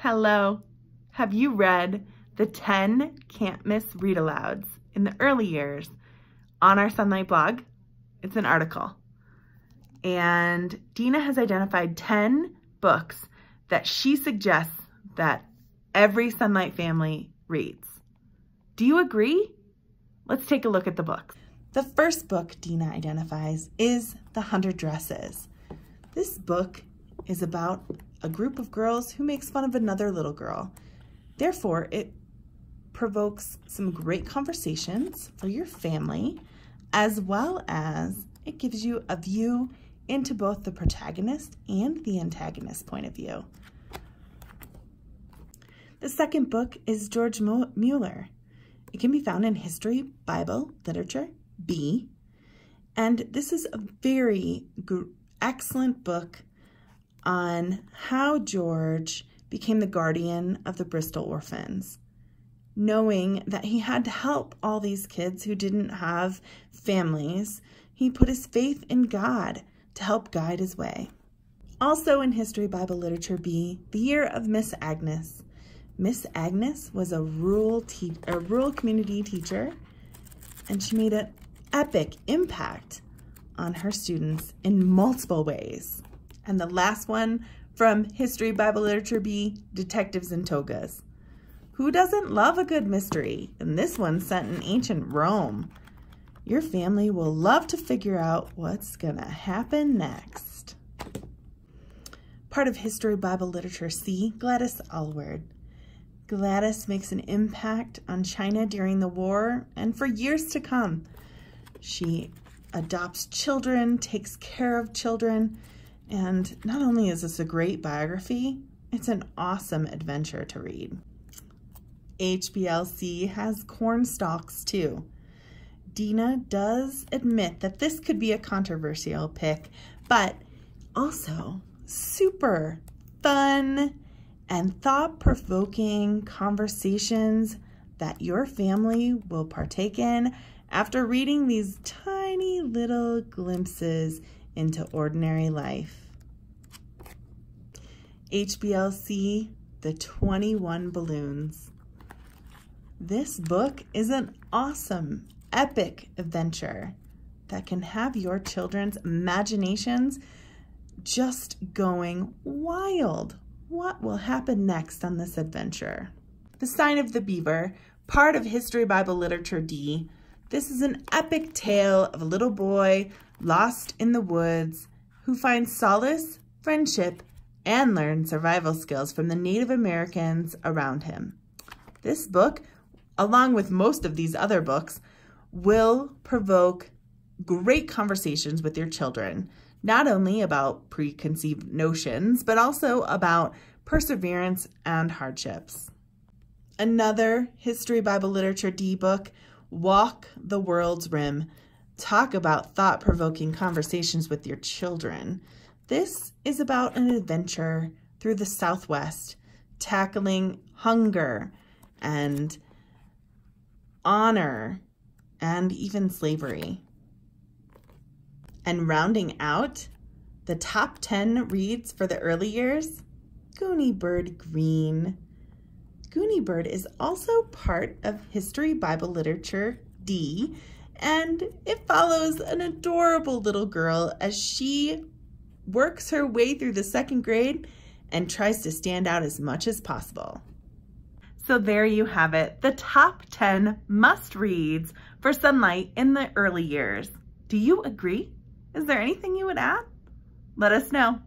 Hello. Have you read the 10 can't miss read alouds in the early years on our Sonlight blog? It's an article. And Deana has identified 10 books that she suggests that every Sonlight family reads. Do you agree? Let's take a look at the books. The first book Deana identifies is The Hundred Dresses. This book is about a group of girls who makes fun of another little girl. Therefore, it provokes some great conversations for your family, as well as it gives you a view into both the protagonist and the antagonist point of view. The second book is George Mueller. It can be found in History, Bible, Literature, B. And this is a very excellent book on how George became the guardian of the Bristol orphans, knowing that he had to help all these kids who didn't have families. He put his faith in God to help guide his way. Also in History Bible Literature B, The Year of Miss Agnes. Miss Agnes was a rural, a rural community teacher, and she made an epic impact on her students in multiple ways. And the last one from History Bible Literature B, Detectives in Togas. Who doesn't love a good mystery? And this one's set in ancient Rome. Your family will love to figure out what's gonna happen next. Part of History Bible Literature C, Gladys Aylward. Gladys makes an impact on China during the war and for years to come. She adopts children, takes care of children, and not only is this a great biography, it's an awesome adventure to read. HBLC has corn stalks too. Deana does admit that this could be a controversial pick, but also super fun and thought-provoking conversations that your family will partake in after reading these tiny little glimpses into ordinary life. HBLC, The 21 Balloons. This book is an awesome, epic adventure that can have your children's imaginations just going wild. What will happen next on this adventure? The Sign of the Beaver, part of History Bible Literature D. This is an epic tale of a little boy lost in the woods, who finds solace, friendship, and learns survival skills from the Native Americans around him. This book, along with most of these other books, will provoke great conversations with your children, not only about preconceived notions, but also about perseverance and hardships. Another History Bible Literature D book, Walk the World's Rim, Talk about thought-provoking conversations with your children. This is about an adventure through the Southwest, tackling hunger and honor and even slavery. And rounding out the top 10 reads for the early years, Gooney Bird Greene. Gooney Bird is also part of History Bible Literature D, and it follows an adorable little girl as she works her way through the second grade and tries to stand out as much as possible. So there you have it, the top 10 must-reads for Sonlight in the early years. Do you agree? Is there anything you would add? Let us know.